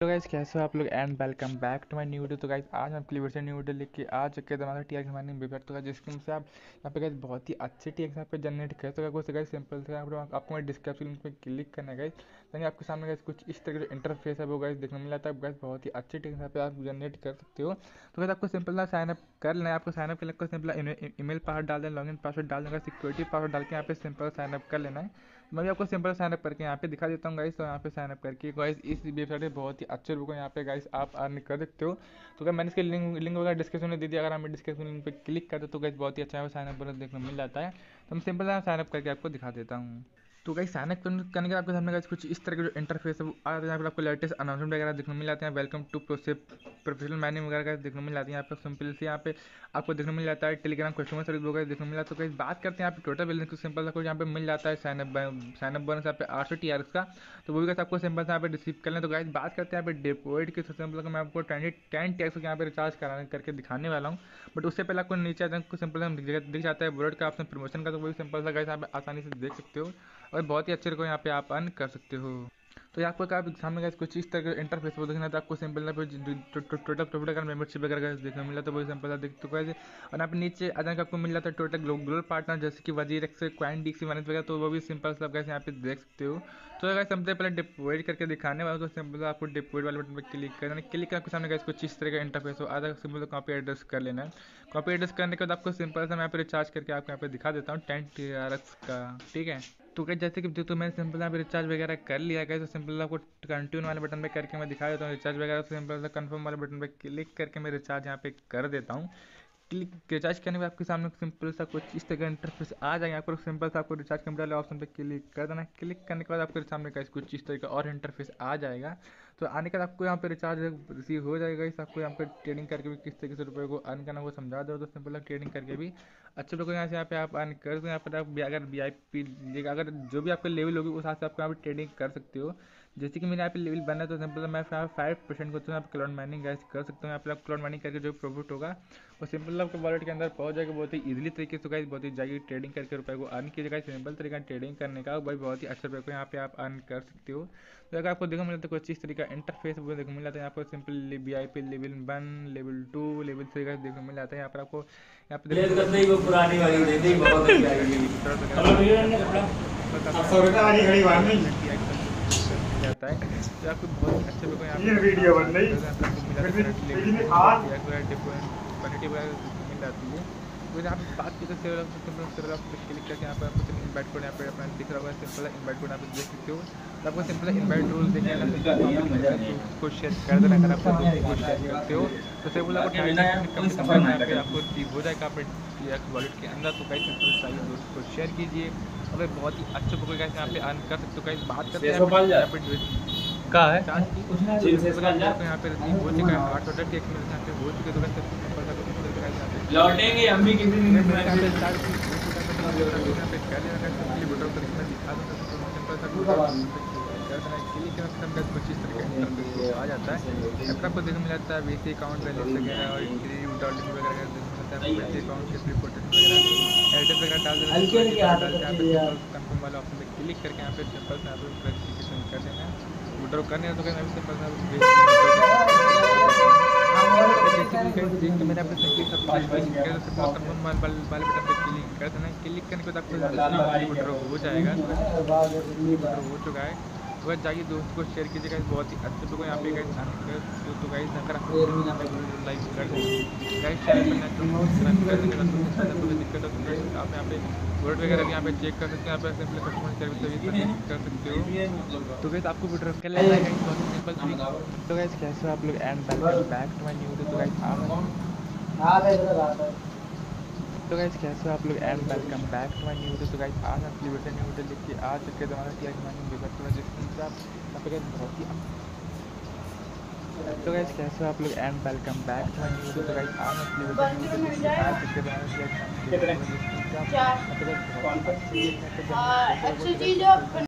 तो गाइस कैसे हो आप लोग? And welcome back to my new video तो गाइस आज हम क्लियर से न्यू वीडियो लेके आ चुके हैं। हमारा टी एक्स हमारे तो जिसके से आप यहाँ पे गाइस बहुत ही अच्छे टी एक्स यहाँ पे जनरेट कर सकते हो गाइस सिंपल से आपको मैं डिस्क्रिप्शन लिंक पे क्लिक करना गाइस यानी आपके सामने गाइस कुछ इस तरह का इंटरफेस है, वो गाइस देखने मिला था गाइस बहुत ही अच्छे टी यहाँ पे आप जनरेट कर सकते हो। तो गाइस आपको सिंपल सा साइनअप कर लेना आपको साइनअप करने को सिंपल ईमेल पासवर्ड डाल देना लॉगिन पासवर्ड डाल देना सिक्योरिटी पासवर्ड डाल के यहाँ पे सिंपल साइनअप कर लेना है। मैं भी आपको सिंपल साइनअप करके यहाँ पे दिखा देता हूँ गाइस तो यहाँ पे साइनअप करके गाइस इस वेबसाइट पे बहुत ही अच्छे रुको यहाँ पे गाइस आप अर्न कर सकते हो। तो क्या मैंने इसके लिंक लिंक वगैरह डिस्क्रिप्शन में दे दिया, अगर हमें डिस्क्रिप्शन लिंक पर क्लिक करते तो गाइस बहुत ही अच्छा साइनअप पर देखने मिल जाता है। तो मैं सिंपल साइनअप करके आपको दिखा देता हूँ। तो कहीं साइन अप करने के आपके सामने कुछ इस तरह के जो इंटरफेस है, वो आ जाता है। यहाँ पर आपको लेटेस्ट अनाउंसमेंट वगैरह देखने मिल जाते हैं। Welcome to process professional manning वगैरह का देखने मिल जाती है। यहाँ पर सिंपल से यहाँ पे आपको देखने मिल जाता है। टेलीग्राम कस्टमर सर्विस वगैरह देखने मिल जाता है। तो कहीं बात करते हैं यहाँ पे टोटल बैलेंस को। सिंपल सा कुछ यहाँ पे मिल जाता है। साइनअप बोनस यहाँ पे आठ सौ टी का। तो वो भी कैसे आपको सिंपल से यहाँ पे रिसीव कर लें। तो गाइस बात करते हैं यहाँ पे डिपोइड की। सिंपल मैं आपको ट्वेंटी टेन टी टैक्स यहाँ पे रिचार्ज कराने करके दिखाने वाला हूँ। बट उससे पहले आपको नीचे आपको सिंपल दिख जाता है। बोर्ड का ऑप्शन प्रमोशन का तो वही सिंपल सा गाइस यहाँ आसानी से देख सकते हो। और बहुत ही अच्छे को यहाँ पे आप अर्न कर सकते हो। तो यहाँ पर आप सामने का कुछ इस तरह का इंटरफेस वो देखना तो आपको सिंपल पे टोटल प्रॉफिट का मेंबरशिप वगैरह देखने मिला तो वही सिंपल देख तो कैसे और यहाँ पे नीचे अचानक आपको मिल जाता है टोटल ग्लोबल पार्टनर जैसे कि वज़ीर एक्स क्वाइन डी मैनेज वगैरह तो वो भी सिंपल सब कैसे यहाँ पे देख सकते हो। तो अगर सबसे पहले डिपोइड करके दिखाने वाला तो सिंपल आपको डिपोइड वाले बटन पर क्लिक करना है। क्लिक करके सामने कुछ इस तरह का इंटरफेस हो। आधा सिंपल कॉपी एड्रेस कर लेना है। कॉपी एड्रेस करने के बाद आपको सिंपल सा मैं यहाँ पे रिचार्ज करके आपको यहाँ पे दिखा देता हूँ। टेन टी का, ठीक है? तो क्या जैसे कि जो तो मैंने सिंपल यहाँ पे रिचार्ज वगैरह कर लिया गया तो सिंपल आपको कंटिन्यू वाले बटन पे करके मैं दिखा देता हूँ रिचार्ज वगैरह तो सिंपल कन्फर्म वाले बटन पे क्लिक करके मैं रिचार्ज यहाँ पे कर देता हूँ। क्लिक रिचार्ज करने में आपके सामने सिंपल सा कुछ इस तरह इंटरफेस आ जाएगा आपको सिंपल सा आपको रिचार्ज कंप्यूटर वाले ऑप्शन पर क्लिक कर देना क्लिक करने के बाद आपके सामने कुछ इस तरह का और इंटरफेस आ जाएगा। तो आने के बाद आपको यहाँ पे रिचार्ज रिसीव हो जाएगा। इस आपको यहाँ पे ट्रेडिंग करके भी किस तरीके से रुपये को अर्न करना वो समझा दो तो सिंपल ट्रेडिंग करके भी अच्छे लोगों यहाँ से यहाँ पे आप अर्न कर दो यहाँ पर आप अगर वी आई पी अगर जो भी आपका लेवल होगी, उस हिसाब से आप यहाँ पर ट्रेडिंग कर सकते हो। जैसे कि मेरे यहाँ पे लेवल बना है तो सिंपल मैं फाइव परसेंट को तो यहाँ पे क्लाउड माइनिंग गैस कर सकते हूँ। यहाँ पे आप क्लाउड माइनिंग करके जो प्रॉफिट होगा, वो सिंपल आपके वॉलेट के अंदर पहुँच जाएगा। बहुत ही इजीली तरीके से गाइस बहुत ही जाएगी ट्रेडिंग करके रुपये को अर्न कीजिएगा सिंपल तरीका ट्रेडिंग करने का, भाई बहुत ही अच्छे रुपये को यहाँ पे आप अर्न कर सकते हो। तो अगर आपको देखो मिलता है कुछ इस तरीका इंटरफेस वो देखो मिल जाता है। यहाँ पर simple B I P level one level two level three का देखो मिल जाता है। यहाँ पर आपको यहाँ पे पुरानी जाता है। तो आपको बहुत अच्छे लोग यहाँ पे वीडियो बन रही मिल जाती है। तो यहाँ पे बात की तो सिंपल सिंपल आप क्लिक करके यहाँ पे आपको इन्वाइट कोड यहाँ पे अपना दिख रहा होगा सिंपल इन्वाइट कोड यहाँ पे देख सकते हो। तो आपको सिंपल इन्वाइट रूल देखिए उसको शेयर कर देना अगर आप को शेयर करते हो तो सिंपल आपको आपको हो जाएगा अपने वॉलेट के अंदर। तो कई सिंपल चाहिए दोस्त को शेयर कीजिए। और बहुत ही अच्छे बुक यहाँ पे अर्न कर सकते हो कहीं बात करते हैं यहाँ पे कहाँ है? यहाँ पे हो चुका है आठ सौ एक मिनट यहाँ पे हो चुके तो लौटेंगे हम भी किसी दिन आ जाता है? आपको देखने मिल जाता है वी सी अकाउंट बैलेंस वगैरह और वगैरह अकाउंट के एड्रेस वगैरह डाल कंफर्म वाला ऑप्शन पे क्लिक करके यहाँ पे सिंपल से आप वेरिफिकेशन कर देना विड्रॉ करने तो मैं सिंपल सा क्लिक करने के बाद आपको हो जाएगा हो चुका है। तो वह जाइए दोस्त को शेयर कीजिएगा बहुत ही अच्छे लोग यहाँ पे गए तो तो गाइस अगर आप लाइक कर दें। गाइस तो तो दिक्कत है तो आप यहाँ पे वर्ड वगैरह भी यहाँ पे चेक कर सकते हैं। यहाँ पे सिंपल कस्टमर सर्विस सर्विस कर सकते हो। तो गाइस आपको वीडियो कर लेना है गाइस बहुत सिंपल तो गाइस कैसे हो आप लोग? And back to my new video तो गाइस आप तो गाइस कैसे हो आप लोग? And welcome back to my new video तो गाइस आज हम अपनी वीडियो न्यू वीडियो लेके आ चुके हैं। हमारा टीआर वीडियो वेबसाइट पर जिसके आप। यहाँ पे बहुत ही तो गाइस कैसे हो आप लोग? And welcome back to my new video तो गाइस आज हम अपनी वीडियो न्यू वीडियो लेके आ चुके हैं। हमारा तो पर जिसके आप यहाँ पे बहुत ही अच्छी चीज़